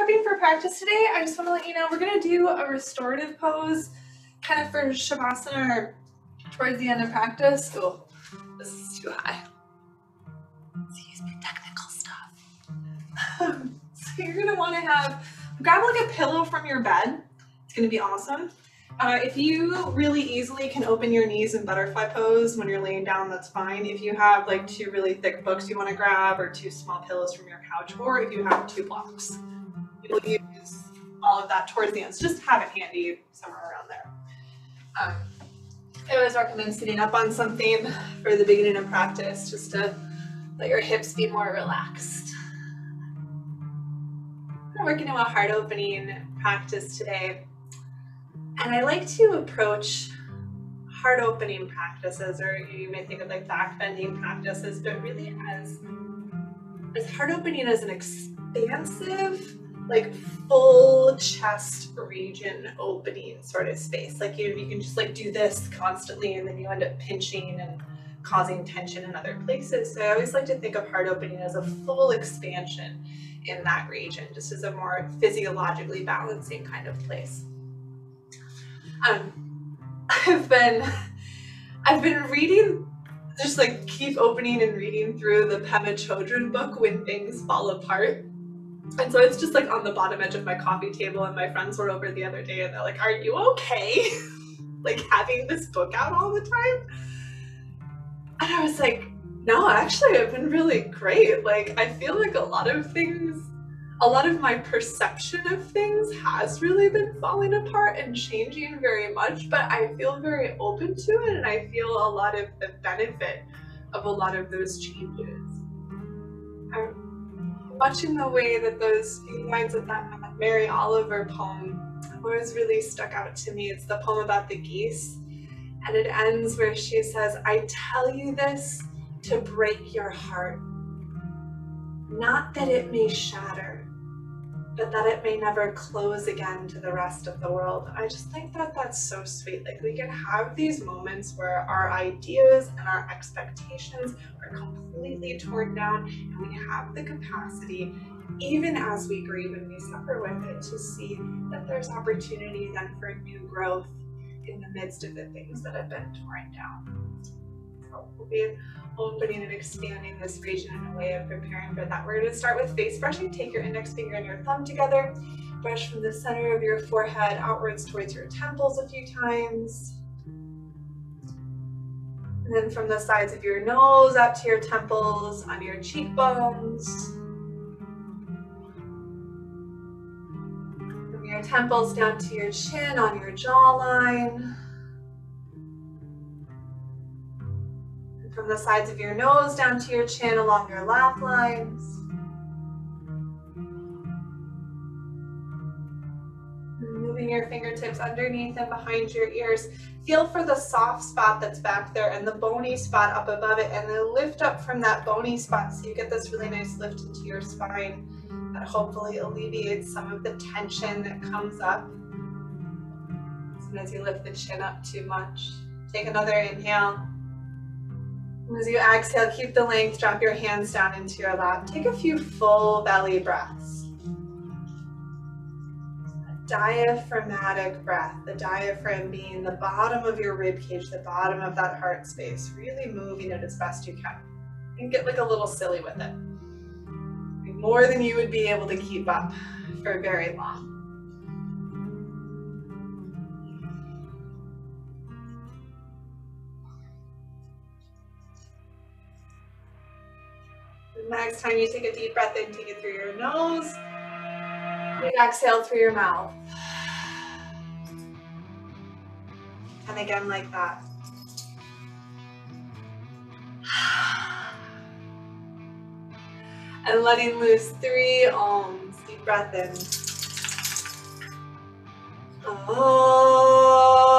prepping for practice today, I just want to let you know we're going to do a restorative pose kind of for Shavasana or towards the end of practice. Oh, this is too high. Excuse technical stuff. so you're going to want to have, grab like a pillow from your bed. It's going to be awesome. Uh, if you really easily can open your knees in butterfly pose when you're laying down, that's fine. If you have like two really thick books you want to grab or two small pillows from your couch, or if you have two blocks, you'll use all of that towards the end. So just have it handy somewhere around there. Um, I always recommend sitting up on something for the beginning of practice just to let your hips be more relaxed. We're working on a heart opening practice today. And I like to approach heart opening practices, or you may think of like back bending practices, but really as as heart opening as an expansive, like full chest region opening sort of space. Like you, you can just like do this constantly, and then you end up pinching and causing tension in other places. So I always like to think of heart opening as a full expansion in that region, just as a more physiologically balancing kind of place. Um, I've been I've been reading just like keep opening and reading through the Pema Chodron book when things fall apart. And so it's just like on the bottom edge of my coffee table and my friends were over the other day and they're like, Are you okay? like having this book out all the time? And I was like, No, actually I've been really great. Like I feel like a lot of things a lot of my perception of things has really been falling apart and changing very much, but I feel very open to it and I feel a lot of the benefit of a lot of those changes. I'm watching the way that those lines of that Mary Oliver poem always really stuck out to me. It's the poem about the geese. And it ends where she says, I tell you this to break your heart, not that it may shatter, but that it may never close again to the rest of the world. I just think that that's so sweet. Like we can have these moments where our ideas and our expectations are completely torn down, and we have the capacity, even as we grieve and we suffer with it, to see that there's opportunity then for new growth in the midst of the things that have been torn down. We'll be opening and expanding this region in a way of preparing for that. We're going to start with face brushing. Take your index finger and your thumb together. Brush from the center of your forehead outwards towards your temples a few times. And then from the sides of your nose out to your temples, on your cheekbones. From your temples down to your chin, on your jawline. From the sides of your nose down to your chin along your laugh lines. Moving your fingertips underneath and behind your ears. Feel for the soft spot that's back there and the bony spot up above it, and then lift up from that bony spot so you get this really nice lift into your spine that hopefully alleviates some of the tension that comes up as you lift the chin up too much. Take another inhale. As you exhale, keep the length, drop your hands down into your lap. Take a few full belly breaths. A diaphragmatic breath, the diaphragm being the bottom of your rib cage, the bottom of that heart space, really moving it as best you can. And get like a little silly with it. More than you would be able to keep up for very long. Next time you take a deep breath in, take it through your nose. You exhale through your mouth. And again like that. And letting loose three oms. Deep breath in. Oh.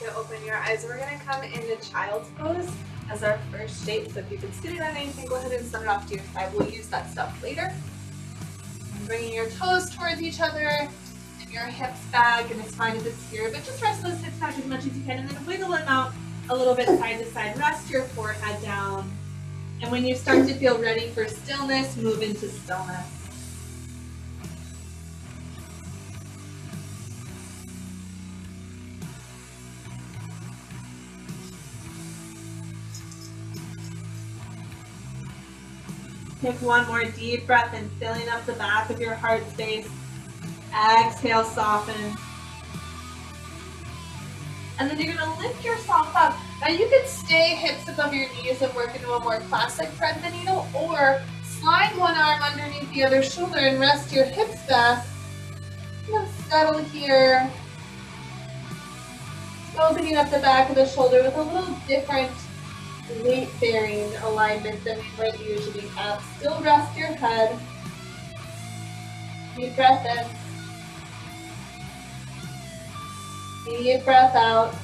To open your eyes. We're gonna come into child's pose as our first shape. So if you've been sitting on anything, go ahead and start off to your side. We'll use that stuff later. bringing your toes towards each other and your hips back, and it's fine if it's here, but just rest those hips back as much as you can, and then wiggle them out a little bit side to side. Rest your forehead down. And when you start to feel ready for stillness, move into stillness. Take one more deep breath in, filling up the back of your heart space. Exhale, soften. And then you're gonna lift yourself up. Now you can stay hips above your knees and work into a more classic thread the needle, or slide one arm underneath the other shoulder and rest your hips back. And settle here. Opening up the back of the shoulder with a little different weight bearing alignment than we might usually have. Still rest your head. Deep breath in. Deep breath out.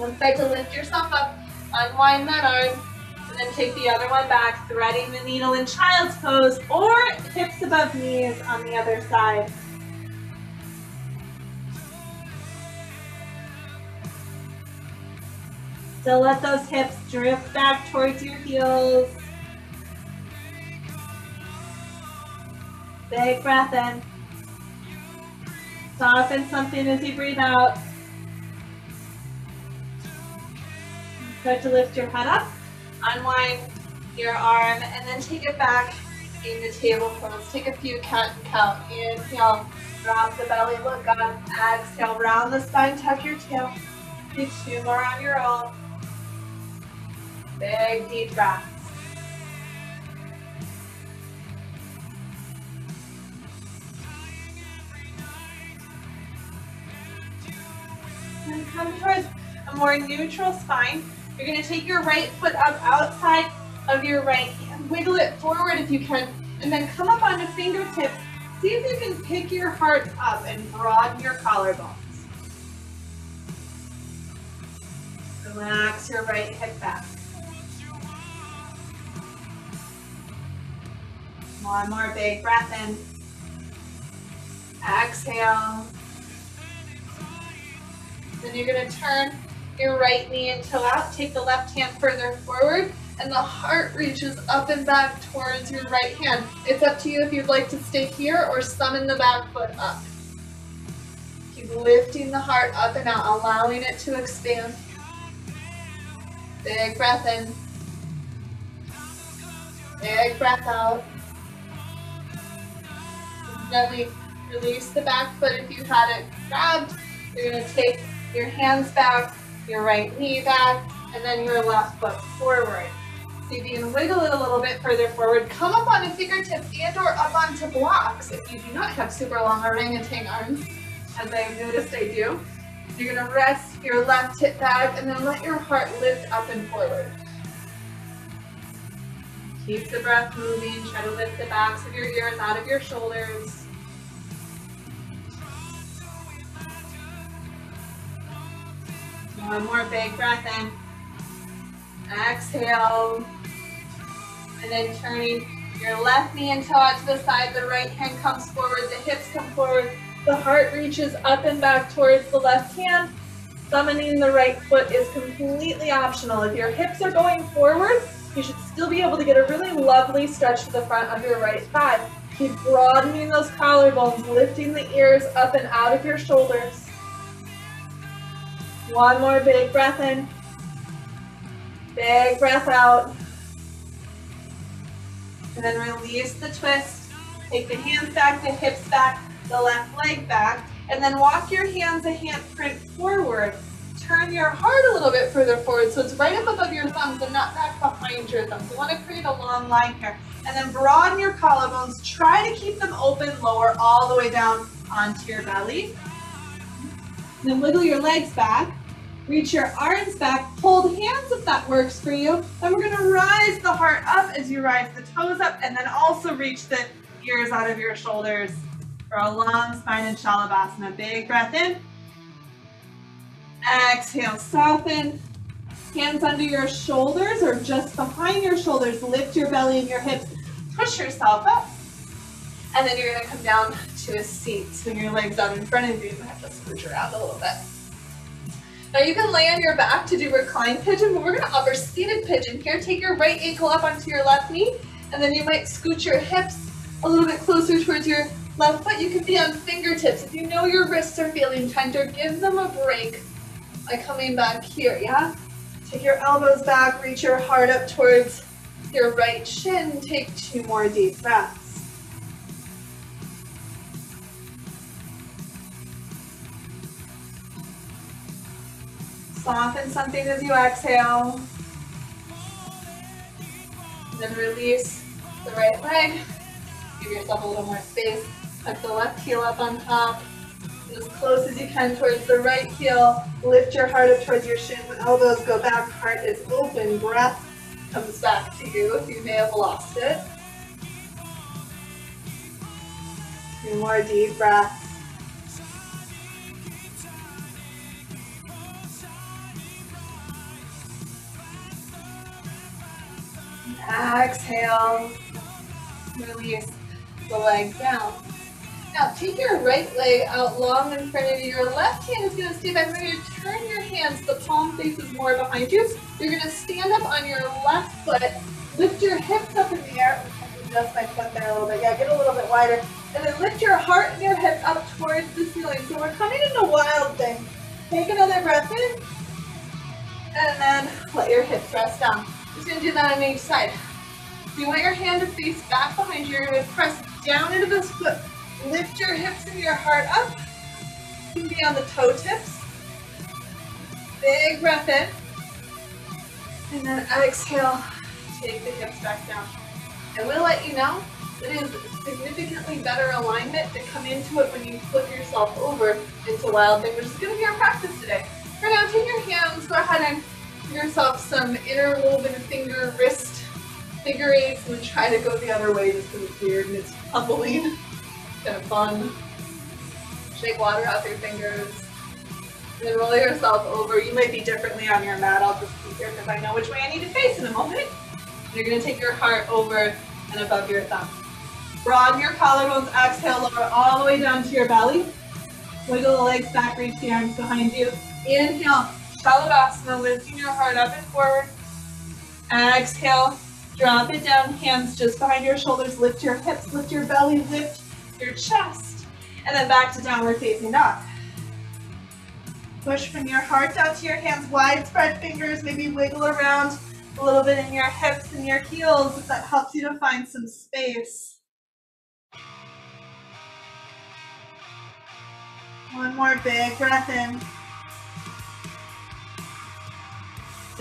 And start to lift yourself up. Unwind that arm. And then take the other one back, threading the needle in child's pose or hips above knees on the other side. Still let those hips drift back towards your heels. Big breath in. Soften something as you breathe out. Start to lift your head up. Unwind your arm and then take it back in the table pose. Take a few cat and cow. Inhale, drop the belly, look up. Exhale, round the spine, tuck your tail. Take two more on your own. Big deep breaths. And come towards a more neutral spine. You're going to take your right foot up outside of your right hand. Wiggle it forward if you can. And then come up onto fingertips. See if you can pick your heart up and broaden your collarbones. Relax your right hip back. One more big breath in. Exhale. Then you're going to turn your right knee and toe out. Take the left hand further forward and the heart reaches up and back towards your right hand. It's up to you if you'd like to stay here or summon the back foot up. Keep lifting the heart up and out, allowing it to expand. Big breath in. Big breath out. Gently release the back foot if you had it grabbed. You're going to take your hands back, your right knee back, and then your left foot forward. See if you can wiggle it a little bit further forward. Come up onto fingertips and or up onto blocks if you do not have super long orangutan arms, as I've noticed I do. You're going to rest your left hip back and then let your heart lift up and forward. Keep the breath moving. Try to lift the backs of your ears out of your shoulders. One more big breath in. Exhale. And then turning your left knee and toe out to the side. The right hand comes forward. The hips come forward. The heart reaches up and back towards the left hand. Summoning the right foot is completely optional. If your hips are going forward, you should still be able to get a really lovely stretch to the front of your right thigh. Keep broadening those collarbones, lifting the ears up and out of your shoulders. One more big breath in. Big breath out. And then release the twist. Take the hands back, the hips back, the left leg back, and then walk your hands a handprint forward. Turn your heart a little bit further forward so it's right up above your thumbs and not back behind your thumbs. You want to create a long line here. And then broaden your collarbones. Try to keep them open, lower all the way down onto your belly. And then wiggle your legs back. Reach your arms back, hold hands if that works for you. Then we're gonna rise the heart up as you rise the toes up and then also reach the ears out of your shoulders. for a long spine in Shalabhasana. Big breath in. Exhale, soften. Hands under your shoulders or just behind your shoulders. Lift your belly and your hips. Push yourself up. And then you're gonna come down to a seat. Swing your legs out in front of you. You have to scooch around a little bit. Now you can lay on your back to do reclined pigeon, but we're gonna offer seated pigeon here. Take your right ankle up onto your left knee, and then you might scooch your hips a little bit closer towards your left foot. You can be on fingertips. If you know your wrists are feeling tender, give them a break by coming back here, yeah? Take your elbows back, reach your heart up towards your right shin. Take two more deep breaths. Soften something as you exhale. Then release the right leg. Give yourself a little more space. Tuck the left heel up on top. As close as you can towards the right heel. Lift your heart up towards your shins. Elbows go back. Heart is open. Breath comes back to you if you may have lost it. Two more deep breaths. Ah, exhale. Release the leg down. Now take your right leg out long in front of you. Your left hand is going to stay back. Going to turn your hands. The palm faces more behind you. You're going to stand up on your left foot. Lift your hips up in the air. Adjust my foot there a little bit. Yeah, get a little bit wider. And then lift your heart and your hips up towards the ceiling. So we're coming into wild thing. Take another breath in. And then let your hips rest down. Just to do that on each side. So you want your hand to face back behind you. You're to press down into this foot. Lift your hips and your heart up. You can be on the toe tips. Big breath in. And then exhale, take the hips back down. I will let you know that it is significantly better alignment to come into it when you flip yourself over into wild thing, which is going to be our practice today. For now, take your hands, go ahead and yourself some of finger, wrist, figure eights, and try to go the other way just because it's weird and it's tumbling kind of fun. Shake water off your fingers. And then roll yourself over. You might be differently on your mat. I'll just be here because I know which way I need to face in a moment. You're going to take your heart over and above your thumb. Broaden your collarbones. Exhale, lower all the way down to your belly. Wiggle the legs back, reach the arms behind you. Inhale, Shalabhasana, lifting your heart up and forward. Exhale, drop it down, hands just behind your shoulders. Lift your hips, lift your belly, lift your chest. And then back to downward facing dog. Push from your heart down to your hands, wide spread fingers, maybe wiggle around a little bit in your hips and your heels if that helps you to find some space. One more big breath in.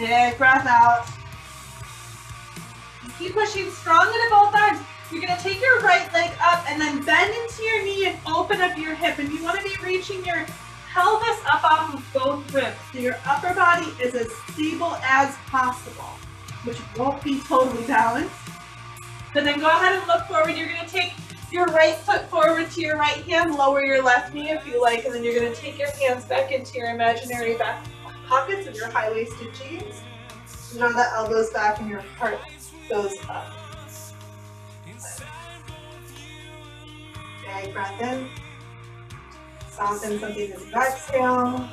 Big breath out. Keep pushing strong into both arms. You're gonna take your right leg up and then bend into your knee and open up your hip. And you wanna be reaching your pelvis up off of both ribs. So your upper body is as stable as possible, which won't be totally balanced. But then go ahead and look forward. You're gonna take your right foot forward to your right hand, lower your left knee if you like, and then you're gonna take your hands back into your imaginary back pockets of your high-waisted jeans. Draw the elbows back and your heart goes up. Big breath in. Soften something as you exhale.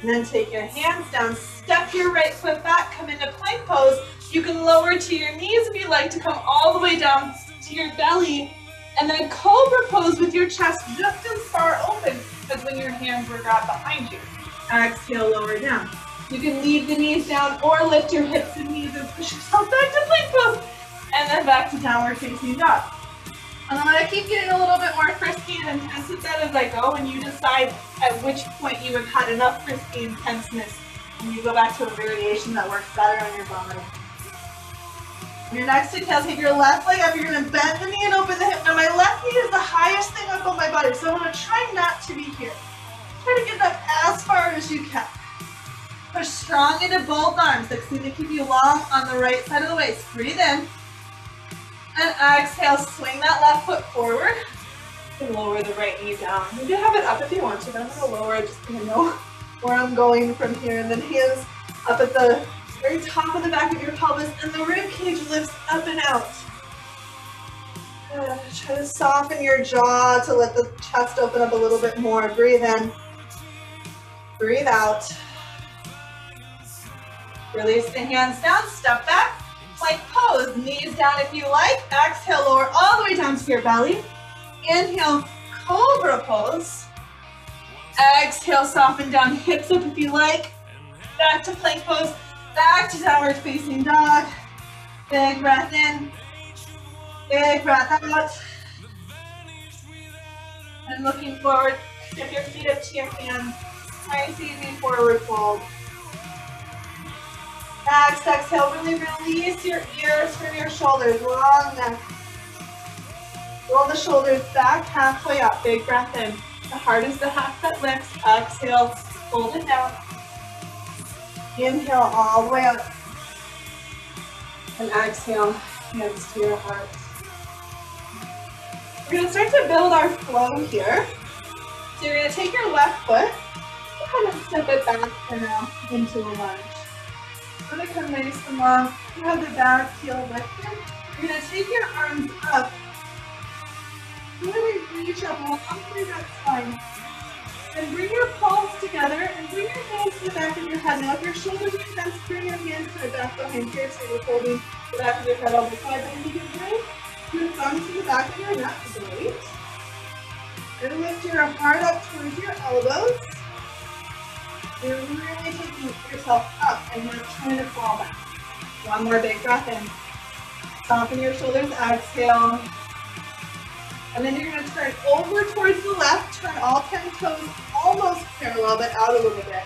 And then take your hands down, step your right foot back, come into plank pose. You can lower to your knees if you like to come all the way down to your belly. And then cobra pose with your chest just as far open as when your hands were grabbed behind you. Exhale, lower down. You can leave the knees down or lift your hips and knees and push yourself back to plank pose. And then back to downward facing dog. And I'm gonna keep getting a little bit more frisky and intense with that as I go, and you decide at which point you have had enough frisky intenseness, and you go back to a variation that works better on your body. Your next exhale, take your left leg up. You're gonna bend the knee and open the hip. Now my left knee is the highest thing up on my body, so I'm gonna try not to be here. Try to get up as far as you can. Push strong into both arms. That's to keep you long on the right side of the waist. Breathe in. And exhale, swing that left foot forward. And lower the right knee down. You can have it up if you want to, but I'm gonna lower it just you know where I'm going from here. And then hands up at the very top of the back of your pelvis and the rib cage lifts up and out. Try to soften your jaw to let the chest open up a little bit more. Breathe in. Breathe out. Release the hands down, step back, plank pose, knees down if you like. Exhale, lower all the way down to your belly. Inhale, cobra pose. Exhale, soften down, hips up if you like. Back to plank pose, back to downward facing dog. Big breath in, big breath out. And looking forward, step your feet up to your hands. Nice easy forward fold. Next, exhale, really release your ears from your shoulders, long neck. Roll the shoulders back, halfway up, big breath in. The heart is the half that lifts. Exhale, fold it down. Inhale all the way up. And exhale, hands to your heart. We're gonna start to build our flow here. So you're gonna take your left foot, kind of step it back for now into a lunge. I'm gonna come nice and long. You have the back heel lifted. You're gonna take your arms up. Really reach up long through that spine. And bring your palms together and bring your hands to the back of your head. Now if your shoulders are tense, bring your hands to the back behind here so you're holding the back of your head on the side. If you can bring your thumbs to the back of your neck, great. And lift your heart up towards your elbows. You're really taking yourself up and you're trying to fall back. One more big breath in. Soften your shoulders, exhale. And then you're gonna turn over towards the left, turn all 10 toes almost parallel, but out a little bit.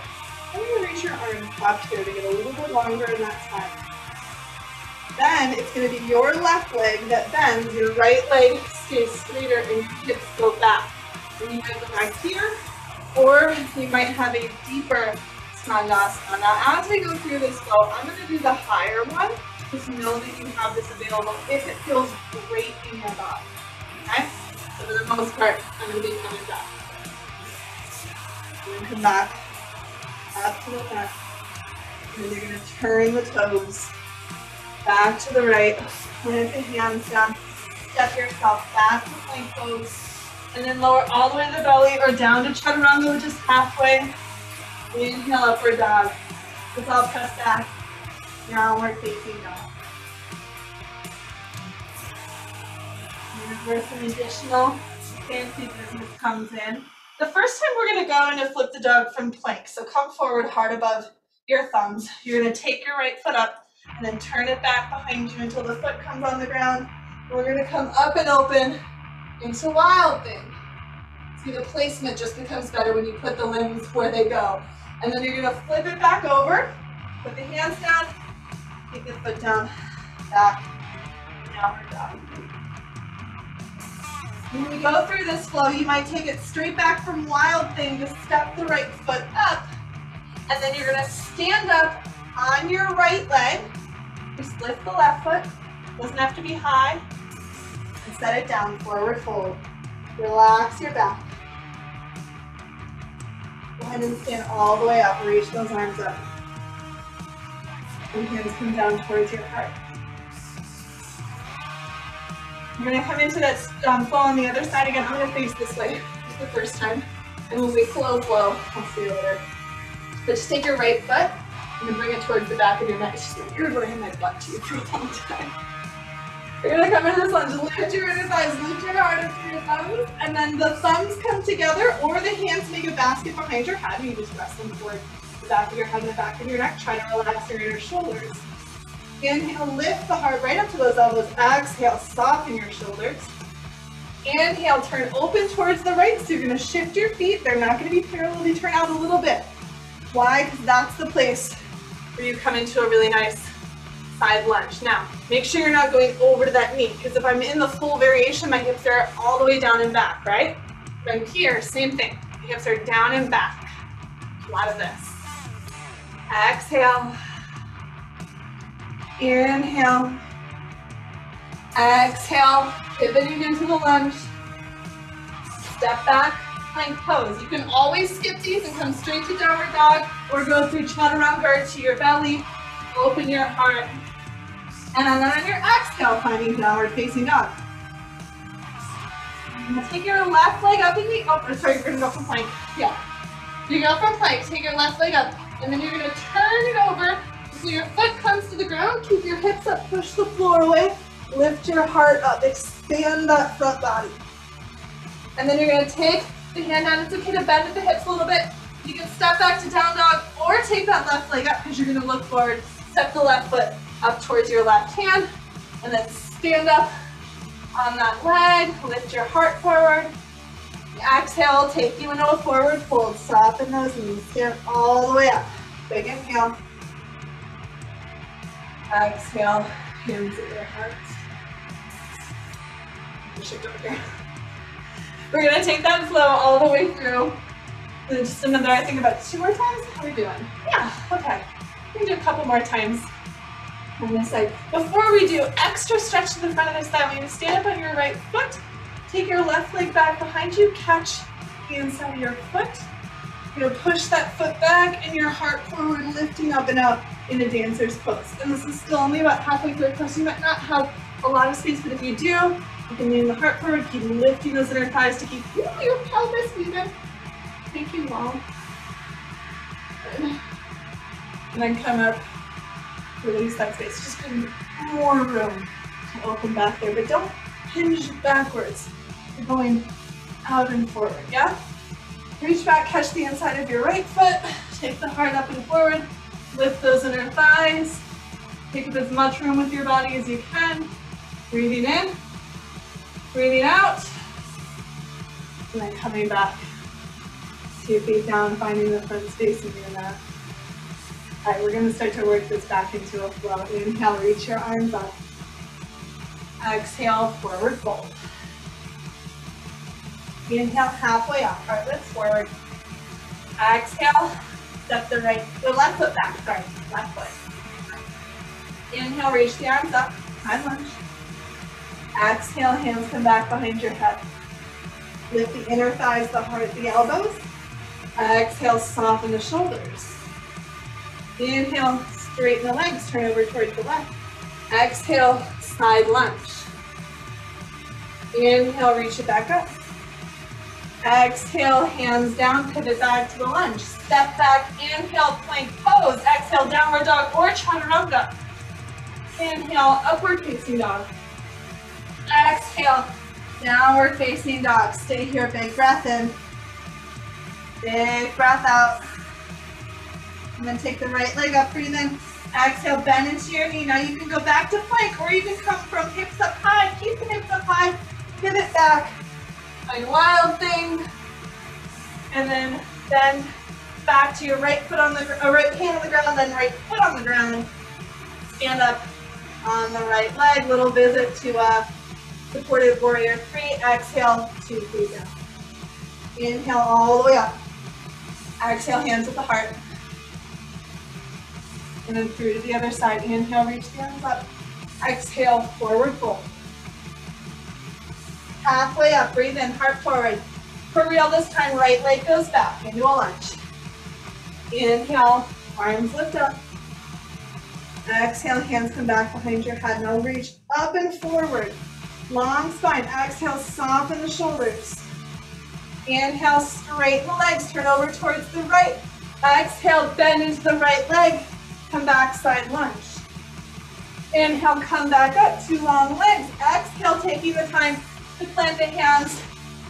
And you're gonna reach your arms up here to get a little bit longer in that time. Then it's gonna be your left leg that bends, your right leg stays straighter and your hips go back. And you might go back here, or you might have a deeper Skandasana. Now, as we go through this flow, I'm going to do the higher one. Just know that you have this available if it feels great in your body. Okay? For the most part, I'm going to be coming back. You're going to come back up to the back. And then you're going to turn the toes back to the right. Plant the hands down. Step yourself back to plank pose. And then lower all the way to the belly or down to chaturanga, just halfway. Inhale, upward dog. Let's all press back. Downward facing dog. And where some additional fancy business comes in. The first time we're gonna go into flip the dog from plank. So come forward, heart above your thumbs. You're gonna take your right foot up and then turn it back behind you until the foot comes on the ground. We're gonna come up and open into wild thing. See, the placement just becomes better when you put the limbs where they go. And then you're gonna flip it back over, put the hands down, take the foot down, back, downward dog. When we go through this flow, you might take it straight back from wild thing to step the right foot up, and then you're gonna stand up on your right leg, just lift the left foot, doesn't have to be high, and set it down, forward fold. Relax your back. Go ahead and stand all the way up, reach those arms up. And hands come down towards your heart. You're gonna come into that um, flow on the other side again. I'm gonna face this way. The first time. And when we flow, flow, I'll see you later. But just take your right foot and bring it towards the back of your neck. It's just going in my butt to you for a long time. You're gonna come into this lunge, lift your inner thighs, lift your heart up to your thumbs, and then the thumbs come together, or the hands make a basket behind your head, and you just rest them toward the back of your head and the back of your neck. Try to relax your inner shoulders. Inhale, lift the heart right up to those elbows. Exhale, soften your shoulders. Inhale, turn open towards the right, so you're gonna shift your feet. They're not gonna be parallel, they turn out a little bit. Why? Because that's the place where you come into a really nice side lunge. Now, make sure you're not going over to that knee, because if I'm in the full variation, my hips are all the way down and back, right? From here, same thing. My hips are down and back. A lot of this. Exhale. Inhale. Exhale, pivoting into the lunge. Step back, plank pose. You can always skip these and come straight to downward dog or go through chaturanga to your belly. Open your heart. And then on your exhale, finding downward facing dog. Take your left leg up in the, oh, sorry, you're gonna go from plank. Yeah. You go from plank, take your left leg up, and then you're gonna turn it over so your foot comes to the ground, keep your hips up, push the floor away, lift your heart up, expand that front body. And then you're gonna take the hand down, it's okay to bend at the hips a little bit. You can step back to down dog or take that left leg up because you're gonna look forward, step the left foot up towards your left hand, and then stand up on that leg, lift your heart forward. Exhale, take you into a forward fold. Soften those knees, stand all the way up. Big inhale. Exhale, hands at your heart. Shift over here. We're gonna take that flow all the way through. And just another, I think about two more times. How are we doing? Yeah, okay. We can do a couple more times on this side. Before we do, extra stretch to the front of the thigh. When you stand up on your right foot, take your left leg back behind you, catch the inside of your foot. You're gonna push that foot back and your heart forward, lifting up and out in a dancer's pose. And this is still only about halfway through the pose. You might not have a lot of space, but if you do, you can lean the heart forward, keep lifting those inner thighs to keep your pelvis moving. Thank you, long. And then come up release that space. Just give more room to open back there, but don't hinge backwards. You're going out and forward, yeah? Reach back, catch the inside of your right foot, take the heart up and forward, lift those inner thighs, take up as much room with your body as you can. Breathing in, breathing out, and then coming back to your feet down, finding the front space in your mat. All right, we're gonna start to work this back into a flow. Inhale, reach your arms up. Exhale, forward fold. Inhale, halfway up, heart lifts forward. Exhale, step the right, the left foot back, sorry, left foot. Inhale, reach the arms up, high lunge. Exhale, hands come back behind your head. Lift the inner thighs, the heart, the elbows. Exhale, soften the shoulders. Inhale, straighten the legs, turn over towards the left. Exhale, side lunge. Inhale, reach it back up. Exhale, hands down, pivot back to the lunge. Step back, inhale, plank pose. Exhale, downward dog or chaturanga. Inhale, upward facing dog. Exhale, downward facing dog. Stay here, big breath in. Big breath out. And then take the right leg up, breathe in. Exhale, bend into your knee. Now you can go back to plank or you can come from hips up high. Keep the hips up high. Pivot back. Find wild thing. And then bend back to your right foot on the uh, right hand on the ground, then right foot on the ground. Stand up on the right leg. Little visit to uh, supported warrior three. Exhale, two, three down. Inhale all the way up. Exhale, hands at the heart. And then through to the other side. Inhale, reach the arms up. Exhale, forward fold. Halfway up, breathe in, heart forward. For real this time, right leg goes back into a lunge. Inhale, arms lift up. Exhale, hands come back behind your head. Now reach up and forward. Long spine. Exhale, soften the shoulders. Inhale, straighten the legs. Turn over towards the right. Exhale, bend into the right leg. Come back, side lunge. Inhale, come back up, two long legs. Exhale, taking the time to plant the hands,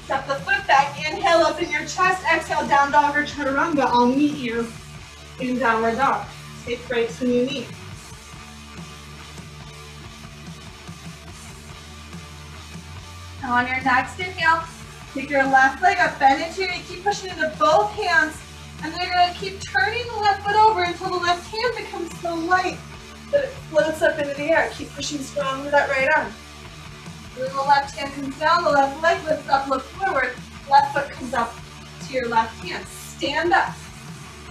step the foot back. Inhale, open your chest. Exhale, down dog or chaturanga. I'll meet you in downward dog. Take breaks when you need. Now on your next inhale, take your left leg up, bend into knee, keep pushing into both hands. And then you're gonna keep turning the left foot over until the left hand becomes so light that it floats up into the air. Keep pushing strong with that right arm. Then the left hand comes down, the left leg lifts up, look forward. Left foot comes up to your left hand. Stand up.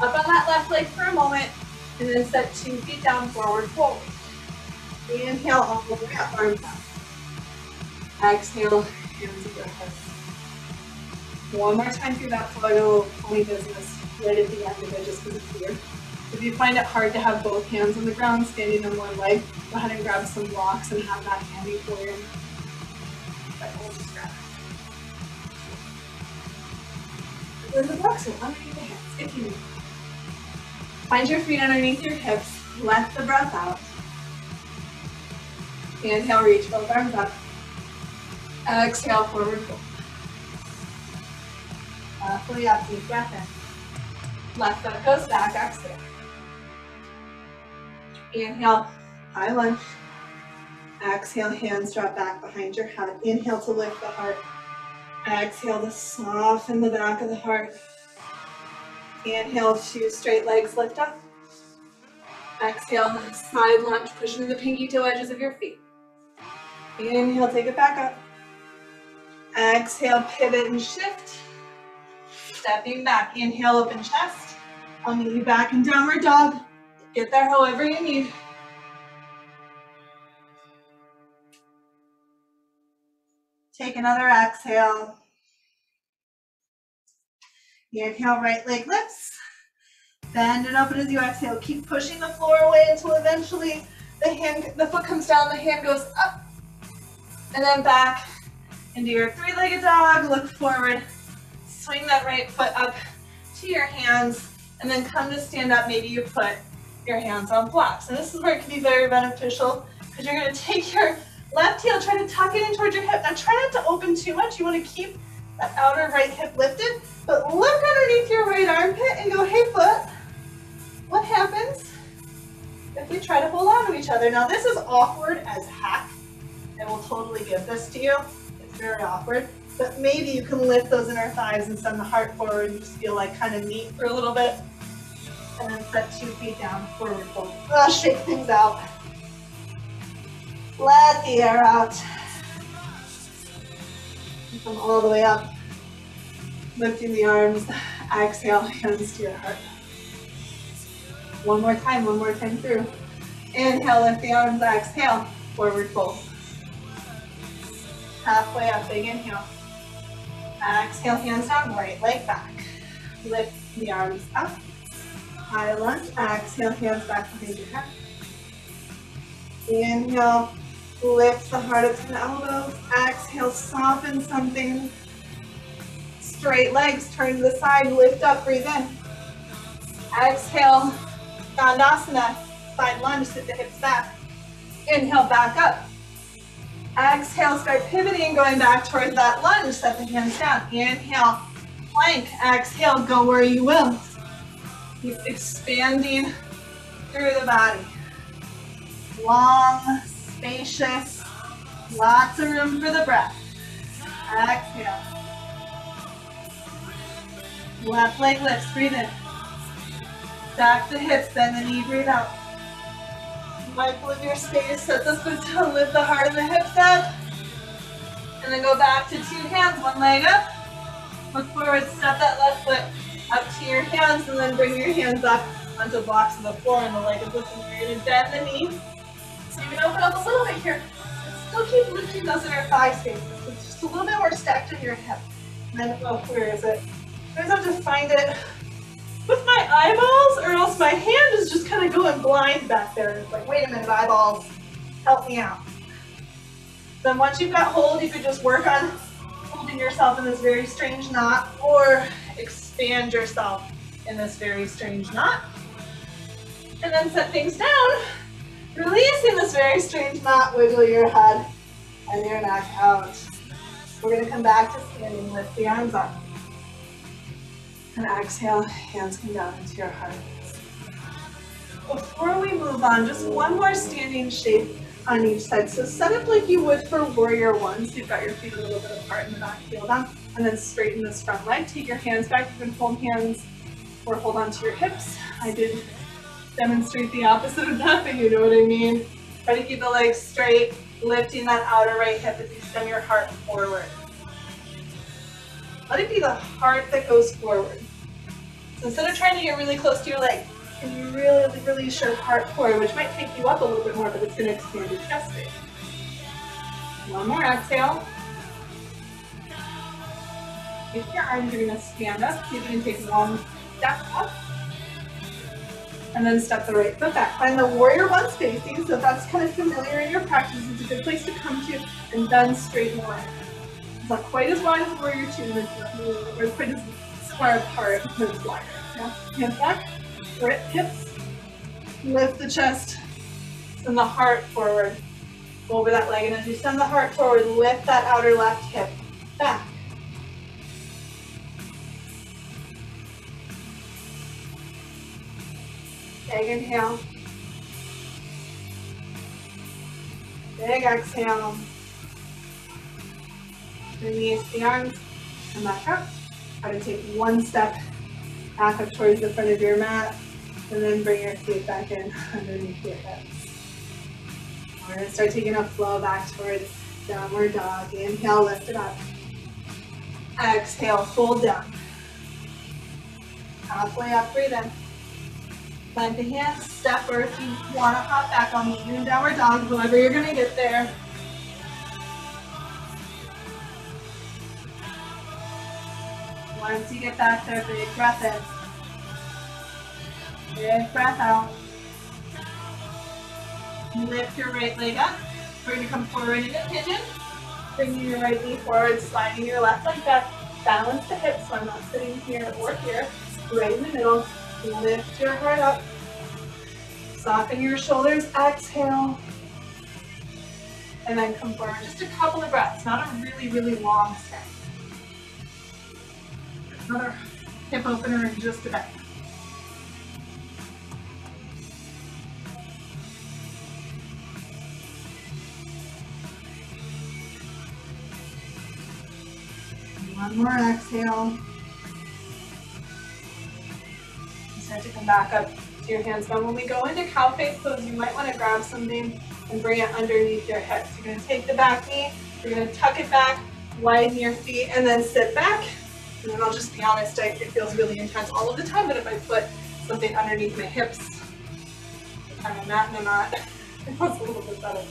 Up on that left leg for a moment, and then set two feet down, forward fold. Inhale all the way up, arms up. Exhale, hands at your. One more time through that photo pony business right at the end of it just because it's here. If you find it hard to have both hands on the ground, standing on one leg, go ahead and grab some blocks and have that handy for you. Then the blocks are underneath the hips if you need. Find your feet underneath your hips. Let the breath out. Inhale, reach both arms up. Exhale, forward fold. Uh, Halfway up, deep breath in. Left foot goes back, exhale. Inhale, high lunge. Exhale, hands drop back behind your head. Inhale to lift the heart. Exhale to soften the back of the heart. Inhale to straight legs lift up. Exhale, side lunge, pushing the pinky toe edges of your feet. Inhale, take it back up. Exhale, pivot and shift. Stepping back, inhale, open chest. I'll meet you back in downward dog. Get there however you need. Take another exhale. Inhale, right leg lifts. Bend and open as you exhale. Keep pushing the floor away until eventually the hand, the foot comes down, the hand goes up, and then back into your three-legged dog. Look forward. Swing that right foot up to your hands, and then come to stand up. Maybe you put your hands on blocks. And this is where it can be very beneficial because you're going to take your left heel, try to tuck it in towards your hip. Now try not to open too much. You want to keep that outer right hip lifted, but look underneath your right armpit and go, hey foot, what happens if we try to hold on to each other? Now this is awkward as heck. I will totally give this to you. It's very awkward, but maybe you can lift those inner thighs and send the heart forward and just feel like kind of neat for a little bit. And then set two feet down, forward fold. Uh, shake things out. Let the air out. Come all the way up. Lifting the arms. Exhale, hands to your heart. One more time, one more time through. Inhale, lift the arms, exhale, forward fold. Halfway up, big inhale. Exhale, hands down, right leg back. Lift the arms up. High lunge, exhale, hands back behind your head. Inhale, lift the heart up to the elbows. Exhale, soften something. Straight legs, turn to the side, lift up, breathe in. Exhale, Skandasana, side lunge, sit the hips back. Inhale, back up. Exhale, start pivoting, going back towards that lunge, set the hands down. Inhale, plank. Exhale, go where you will. Keep expanding through the body. Long, spacious, lots of room for the breath. Exhale. Left leg lifts, breathe in. Back the hips, bend the knee, breathe out. Mindful of your space, set the foot down, lift the heart and the hips up. And then go back to two hands, one leg up. Look forward, step that left foot up to your hands, and then bring your hands up onto blocks of the floor, and the leg is lifting. You're gonna bend the knee. Can open up a little bit here. Still keep lifting those inner thigh spaces. It's just a little bit more stacked in your hip. And then, oh, where is it? I have to find it with my eyeballs or else my hand is just kind of going blind back there. It's like, wait a minute, eyeballs, help me out. Then once you've got hold, you could just work on holding yourself in this very strange knot or expand yourself in this very strange knot. And then set things down, releasing this very strange knot, wiggle your head and your neck out. We're gonna come back to standing, lift the arms up. And exhale, hands come down into your heart. Before we move on, just one more standing shape on each side. So set up like you would for warrior one. So you've got your feet a little bit apart in the back, heel down, and then straighten this front leg. Take your hands back. You can hold hands or hold onto your hips. I did demonstrate the opposite of that, but you know what I mean. Try to keep the legs straight, lifting that outer right hip as you send your heart forward. Let it be the heart that goes forward. So instead of trying to get really close to your leg, can you really release your heart forward, which might take you up a little bit more, but it's going to expand your chest space. One more exhale. If your arms, you're gonna stand up. So you're gonna take one step up. And then step the right foot back. Find the warrior one spacing, so if that's kind of familiar in your practice, it's a good place to come to and then straighten the leg. It's not quite as wide as warrior two, or quite as far apart, but it's wider. Yeah. Hands back, right hips, lift the chest, send the heart forward over that leg. And as you send the heart forward, lift that outer left hip back. Big inhale. Big exhale. Release the arms. Come back up. Try to take one step back up towards the front of your mat. And then bring your feet back in underneath your hips. We're gonna start taking a flow back towards downward dog. Inhale, lift it up. Exhale, fold down. Halfway up, breathe in. Plant the hands, step, or if you want to hop back, I'll meet you downward dog, however you're gonna get there. Once you get back there, big breath in. Big breath out. Lift your right leg up. We're going to come forward in a pigeon. Bringing your right knee forward, sliding your left leg back. Balance the hips so I'm not sitting here or here. Right in the middle. Lift your heart up. Soften your shoulders. Exhale. And then come forward. Just a couple of breaths. Not a really, really long step. Another hip opener in just a bit. One more exhale. To come back up to your hands. Now when we go into cow face pose, you might want to grab something and bring it underneath your hips. You're going to take the back knee, you're going to tuck it back, widen your feet, and then sit back. And then I'll just be honest, I, it feels really intense all of the time, but if I put something underneath my hips, kind of mat in a it feels a little bit better.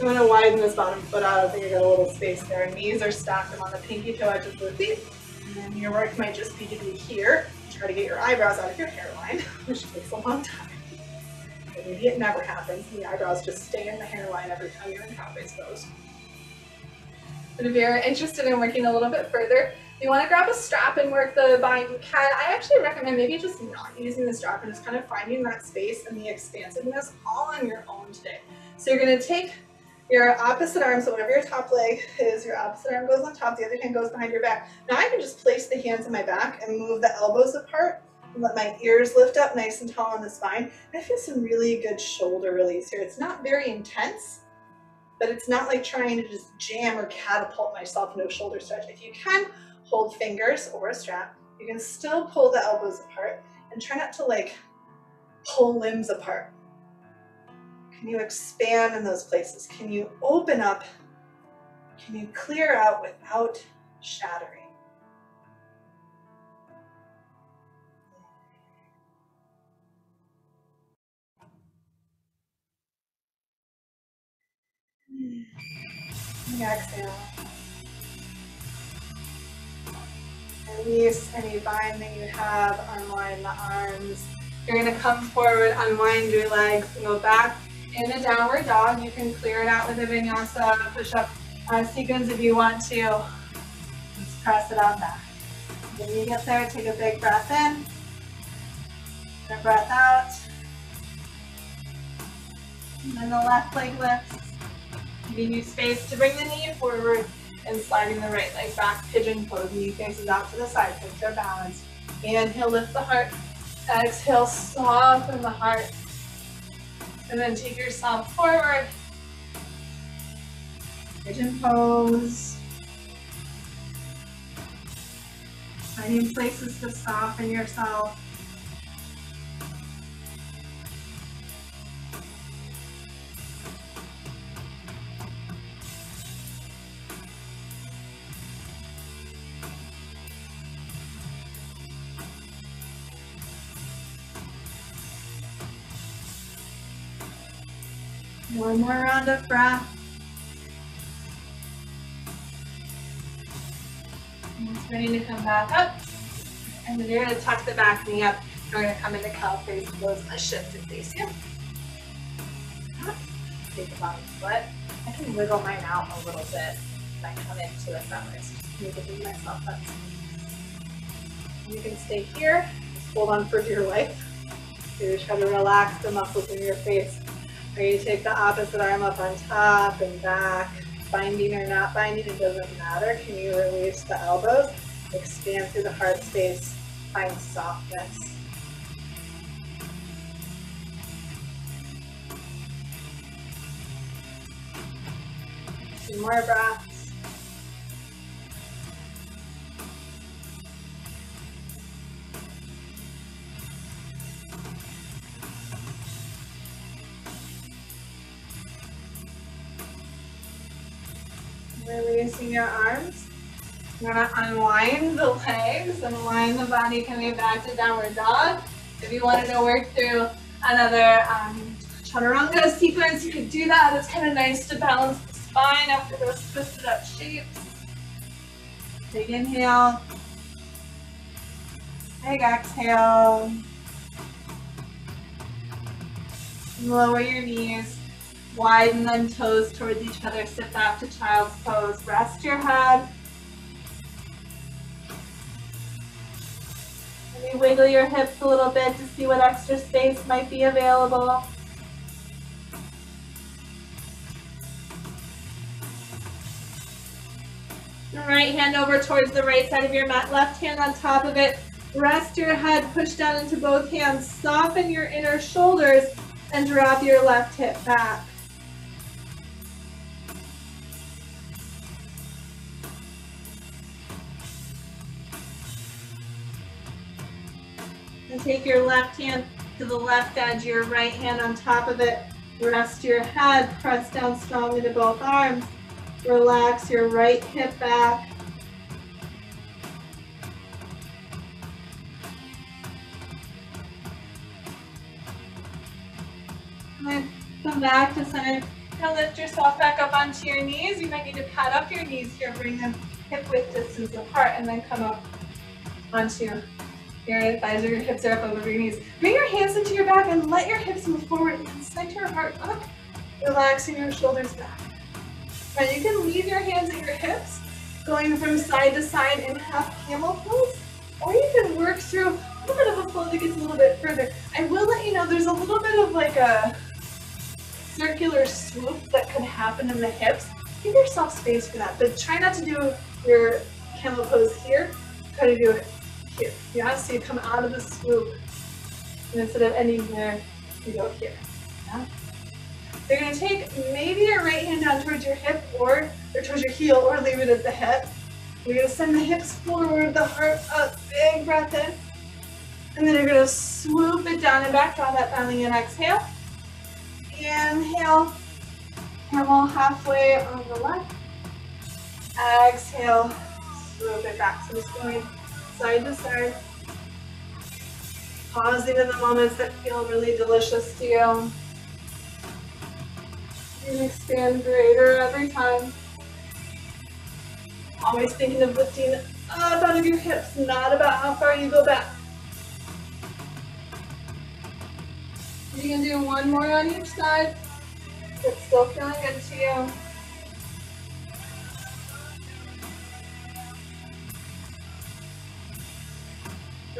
I'm gonna widen this bottom foot out. I think I got a little space there. Knees are stacked. I'm on the pinky toe edges of the feet. And then your work might just be to be here. Try to get your eyebrows out of your hairline, which takes a long time. maybe it never happens. The eyebrows just stay in the hairline every time you're in face pose. But if you're interested in working a little bit further, you want to grab a strap and work the bind, can. I actually recommend maybe just not using the strap and just kind of finding that space and the expansiveness all on your own today. So you're going to take your opposite arm, so whatever your top leg is, your opposite arm goes on top, the other hand goes behind your back. Now I can just place the hands in my back and move the elbows apart and let my ears lift up nice and tall on the spine. I feel some really good shoulder release here. It's not very intense, but it's not like trying to just jam or catapult myself into a shoulder stretch. If you can hold fingers or a strap, you can still pull the elbows apart and try not to like pull limbs apart. Can you expand in those places? Can you open up? Can you clear out without shattering? Hmm. Exhale. Release any bind that you have, unwind the arms. You're gonna come forward, unwind your legs, and go back in a downward dog. You can clear it out with a vinyasa push-up uh, sequence if you want to. Just press it on back. When you get there, take a big breath in, and a breath out. And then the left leg lifts. Giving you space to bring the knee forward and sliding the right leg back, pigeon pose. Knee faces out to the side, their balance. Inhale, lift the heart. Exhale, soften the heart. And then take yourself forward. Pigeon pose. Finding places to soften yourself. One more round of breath. And it's ready to come back up. And then you're gonna tuck the back knee up. We're gonna come into cow face pose, a shifted face here. Take the bottom foot. I can wiggle mine out a little bit if I come into it that way. So just do myself up. You can stay here. Just hold on for dear life. You just try to relax the muscles in your face or you take the opposite arm up on top and back. Binding or not binding, it doesn't matter. Can you release the elbows? Expand through the heart space. Find softness. Two more breaths. Releasing your arms. You're gonna unwind the legs and align the body coming back to downward dog. If you wanted to work through another um, chaturanga sequence, you could do that. It's kind of nice to balance the spine after those twisted up shapes. Big inhale. Big exhale. Lower your knees. Widen them toes towards each other. Sit back to child's pose. Rest your head. Maybe wiggle your hips a little bit to see what extra space might be available. Right hand over towards the right side of your mat, left hand on top of it. Rest your head, push down into both hands, soften your inner shoulders, and drop your left hip back. Take your left hand to the left edge, your right hand on top of it. Rest your head, press down strong into both arms. Relax your right hip back. Then come back to center. Now lift yourself back up onto your knees. You might need to pad up your knees here, bring them hip width distance apart, and then come up onto your thighs or your hips are up over your knees. Bring your hands into your back and let your hips move forward and center your heart up, relaxing your shoulders back. Now you can leave your hands at your hips, going from side to side in half camel pose, or you can work through a little bit of a flow that gets a little bit further. I will let you know there's a little bit of like a circular swoop that could happen in the hips. Give yourself space for that, but try not to do your camel pose here. Try to do it here. So you come out of the swoop, and instead of ending here, you go here. Yeah? You're gonna take maybe your right hand down towards your hip or, or towards your heel or leave it at the hip. You're gonna send the hips forward, the heart up, big breath in. And then you're gonna swoop it down and back, draw that belly in, exhale. Inhale, camel halfway on the left. Exhale, swoop it back. So just going side to side. Pausing in the moments that feel really delicious to you. And expand greater every time. Always thinking of lifting up out of your hips, not about how far you go back. You can do one more on each side. It's still feeling good to you.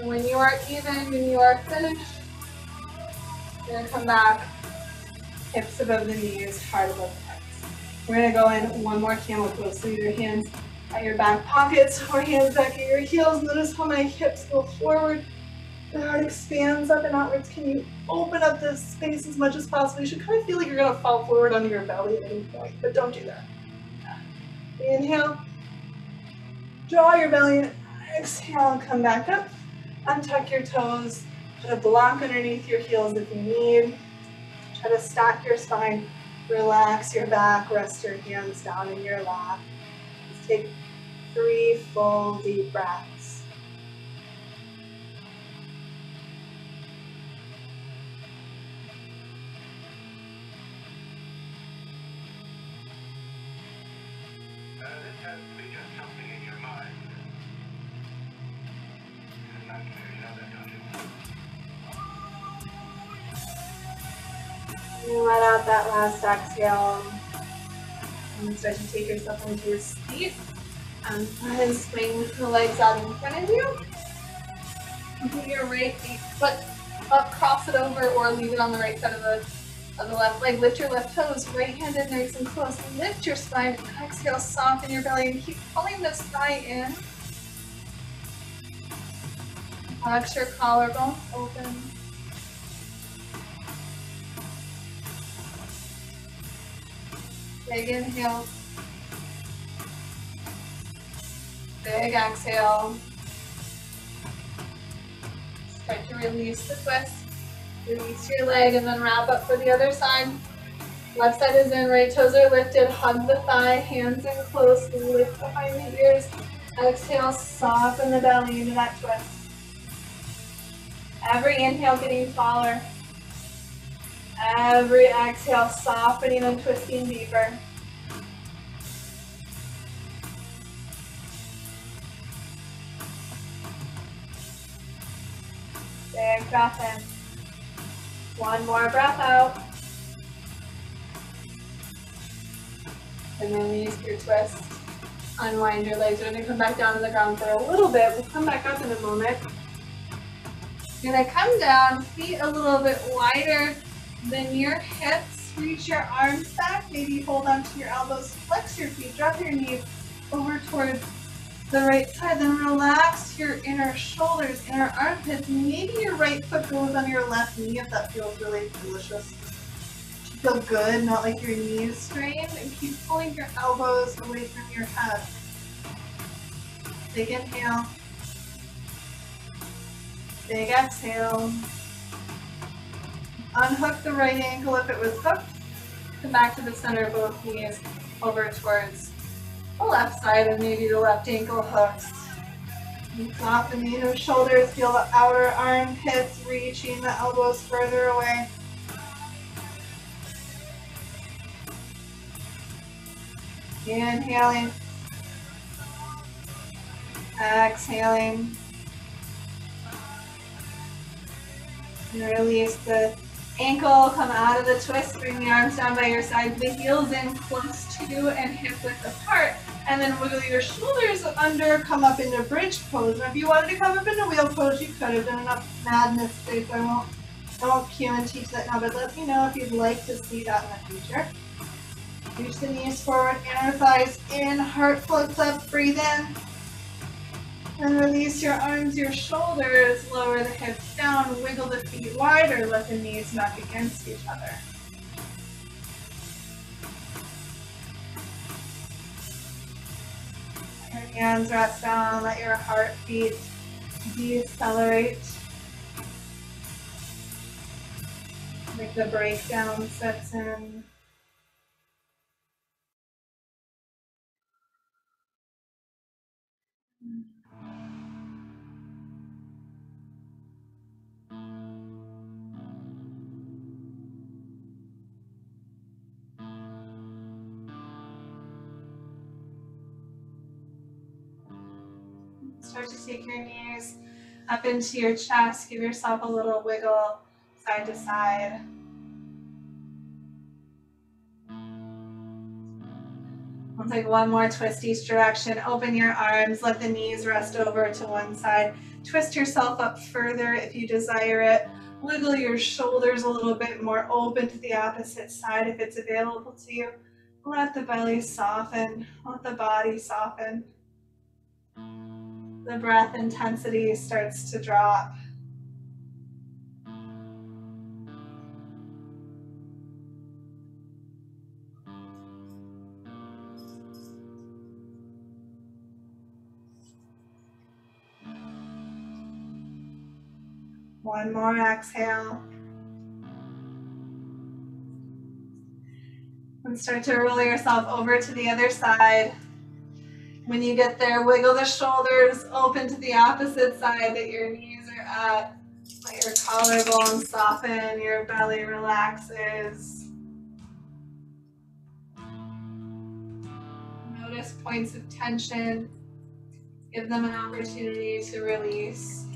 And when you are even, when you are finished, you're gonna come back, hips above the knees, heart above the hips. We're gonna go in one more camel pose. So your hands at your back pockets or hands back at your heels. Notice how my hips go forward. The heart expands up and outwards. Can you open up this space as much as possible? You should kind of feel like you're gonna fall forward onto your belly at any point, but don't do that. Inhale. Draw your belly in. Exhale, come back up. Untuck your toes. Put a block underneath your heels if you need. Try to stack your spine. Relax your back. Rest your hands down in your lap. Just take three full deep breaths. That last exhale. And start to take yourself into your seat. And go ahead and swing the legs out in front of you. Put your right foot up, cross it over, or leave it on the right side of the of the left leg. Lift your left toes, right hand in nice and close. Lift your spine. Exhale, soften your belly, and keep pulling the thigh in. Flex your collarbone open. Big inhale. Big exhale. Start to release the twist. Release your leg and then wrap up for the other side. Left side is in, right toes are lifted. Hug the thigh, hands in close, lift behind the ears. Exhale, soften the belly into that twist. Every inhale getting taller. Every exhale softening and twisting deeper. Big breath in. One more breath out. And then release your twist. Unwind your legs. We're going to come back down to the ground for a little bit. We'll come back up in a moment. You're going to come down, feet a little bit wider than your hips. Reach your arms back. Maybe hold onto your elbows. Flex your feet. Drop your knees over towards the right side. Then relax your inner shoulders, inner armpits. Maybe your right foot goes on your left knee if that feels really delicious. Feel good, not like your knees strained. And keep pulling your elbows away from your head. Big inhale. Big exhale. Unhook the right ankle if it was hooked. Come back to the center of both knees over towards the left side and maybe the left ankle hooks. Drop the knee to shoulders, feel the outer armpits reaching the elbows further away. Inhaling. Exhaling. And release the ankle, come out of the twist, bring the arms down by your side, the heels in close to and hip width apart, and then wiggle your shoulders under, come up into bridge pose. And if you wanted to come up into wheel pose, you could have done enough madness space. I won't, I won't cue and teach that now, but let me know if you'd like to see that in the future. Reach the knees forward, inner thighs in, heart floats up, breathe in. And release your arms, your shoulders, lower the hips down, wiggle the feet wider, let the knees knock against each other. Your hands rest down, let your heartbeat decelerate. Like the breakdown sets in. Take your knees up into your chest. Give yourself a little wiggle side to side. We'll take one more twist each direction. Open your arms, let the knees rest over to one side. Twist yourself up further if you desire it. Wiggle your shoulders a little bit more open to the opposite side if it's available to you. Let the belly soften, let the body soften. The breath intensity starts to drop. One more exhale. And start to roll yourself over to the other side. When you get there, wiggle the shoulders open to the opposite side that your knees are at. Let your collarbone soften, your belly relaxes. Notice points of tension. Give them an opportunity to release.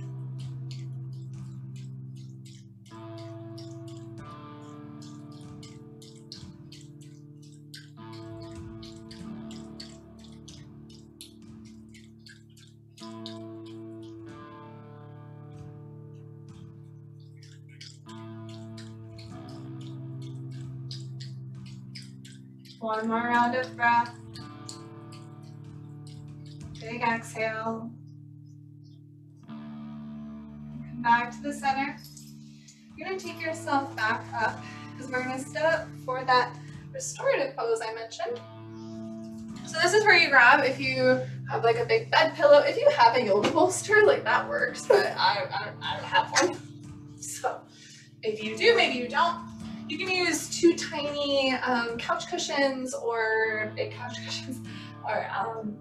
One more round of breath. Big exhale. Come back to the center. You're gonna take yourself back up because we're gonna sit up for that restorative pose I mentioned. So this is where you grab if you have like a big bed pillow. If you have a yoga bolster, like that works, but I, I, don't, I don't have one. So if you do, maybe you don't. You can use two tiny um, couch cushions or big couch cushions or um,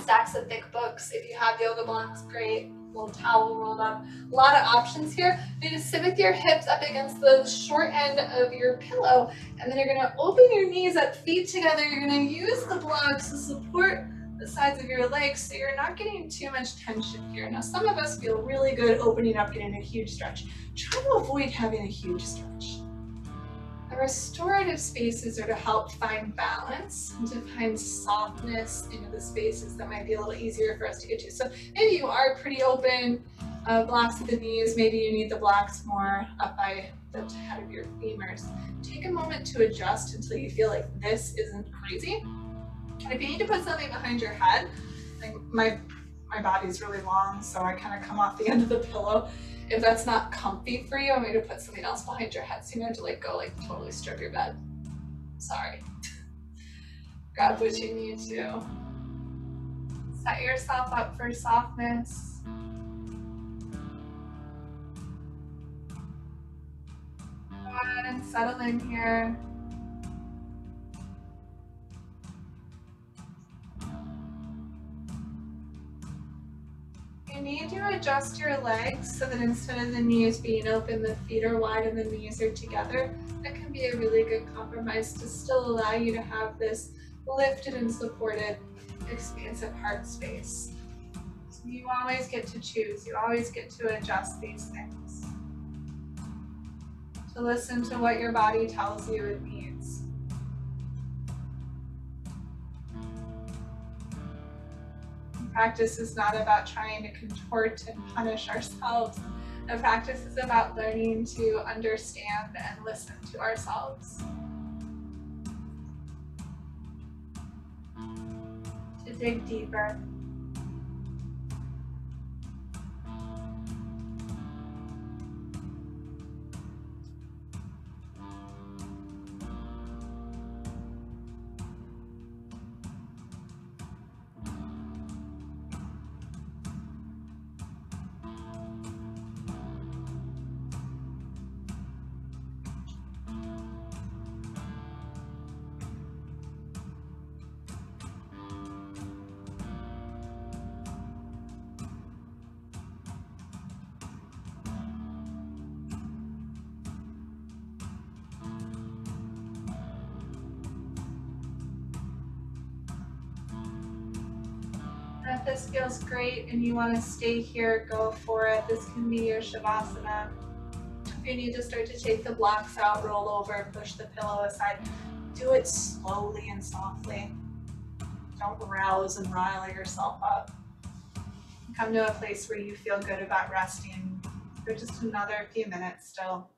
stacks of thick books. If you have yoga blocks, great. Little towel rolled up. A lot of options here. You just sit with your hips up against the short end of your pillow, and then you're gonna open your knees up, feet together. You're gonna use the blocks to support the sides of your legs so you're not getting too much tension here. Now, some of us feel really good opening up, getting a huge stretch. Try to avoid having a huge stretch. Restorative spaces are to help find balance and to find softness into the spaces that might be a little easier for us to get to. So maybe you are pretty open, uh, blocks at the knees, maybe you need the blocks more up by the head of your femurs. Take a moment to adjust until you feel like this isn't crazy. And if you need to put something behind your head, like my my body's really long, so I kind of come off the end of the pillow if that's not comfy for you, I'm going to put something else behind your head so you have to like go like totally strip your bed. Sorry. Grab what you need to. Set yourself up for softness. Go ahead and settle in here. Need to adjust your legs so that instead of the knees being open, the feet are wide and the knees are together. That can be a really good compromise to still allow you to have this lifted and supported, expansive heart space. So you always get to choose. You always get to adjust these things. To listen to what your body tells you it needs. Practice is not about trying to contort and punish ourselves. The practice is about learning to understand and listen to ourselves. To dig deeper. Want to stay here, go for it. This can be your Shavasana. If you need to start to take the blocks out, roll over, push the pillow aside, do it slowly and softly. Don't rouse and rile yourself up. Come to a place where you feel good about resting for just another few minutes still.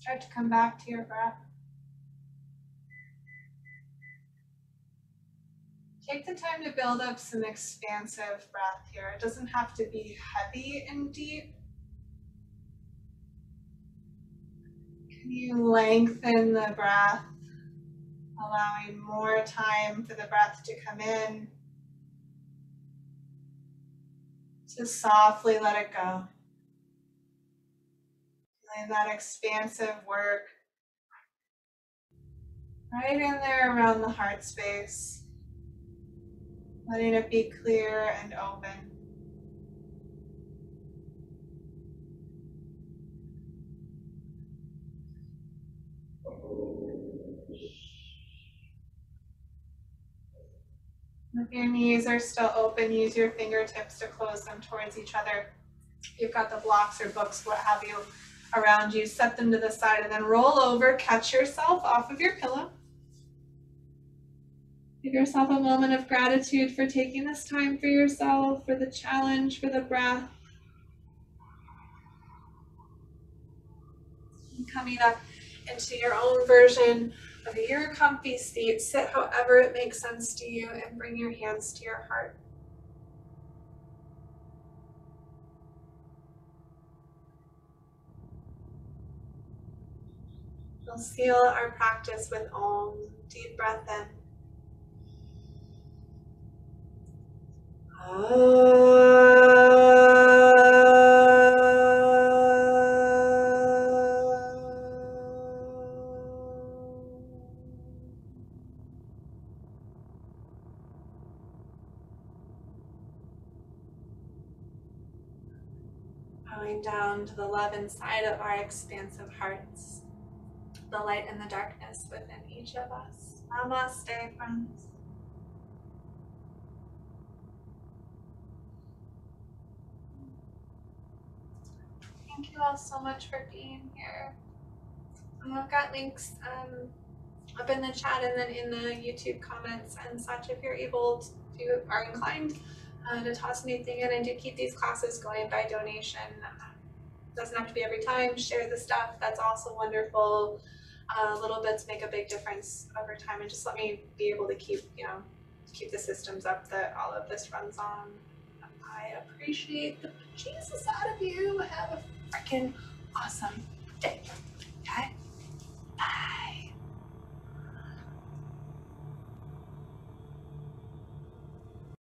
Start to come back to your breath. Take the time to build up some expansive breath here. It doesn't have to be heavy and deep. Can you lengthen the breath, allowing more time for the breath to come in? Just softly let it go. Feeling that expansive work right in there around the heart space. Letting it be clear and open. If your knees are still open, use your fingertips to close them towards each other. You've got the blocks or books, what have you, around you, set them to the side and then roll over, catch yourself off of your pillow. Give yourself a moment of gratitude for taking this time for yourself, for the challenge, for the breath. Coming up into your own version of your comfy seat. Sit however it makes sense to you and bring your hands to your heart. We'll seal our practice with Om. Deep breath in. Going down to the love inside of our expansive hearts, the light and the darkness within each of us. Namaste, friends. Thank you all so much for being here. I've got links um, up in the chat and then in the YouTube comments and such if you're able to, you are inclined uh, to toss anything in. I do keep these classes going by donation. Doesn't have to be every time. Share the stuff. That's also wonderful. Uh, little bits make a big difference over time, and just let me be able to keep, you know, keep the systems up that all of this runs on. I appreciate the Jesus out of you. Have a freaking awesome day. Okay? Bye.